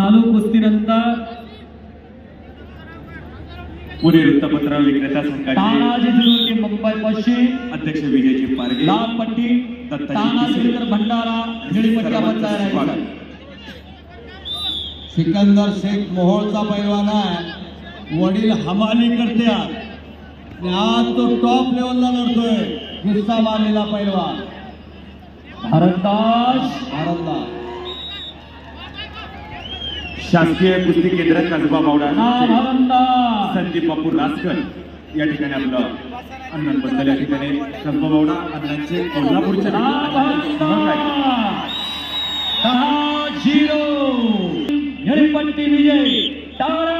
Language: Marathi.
चालू कुस्तीनंतर पुणे वृत्तपत्र विक्रेता संघाचे तानाजी मुंबई पश्चिम. अध्यक्ष विजयजी पारगे लाल पट्टी तानाजी भंडारा निळी पट्टी आपण सर्वांचं तयार आहे. स्वागत. सिकंदर शेख मोहोळचा पैलवान आहे. वडील हमाली करत्यात आणि आज तो टॉप लेवलला लढतोय. हिस्सा मारलेला पैलवान. भारतदास भारतला शासकीय कुस्ती केंद्र कसबा बावडा संदीप बापू रासकर. या ठिकाणी आपलं अन्नबद्दल या ठिकाणी कसबा बावडा अण्णांचे कोल्हापूरचे दहा विजय. टाळा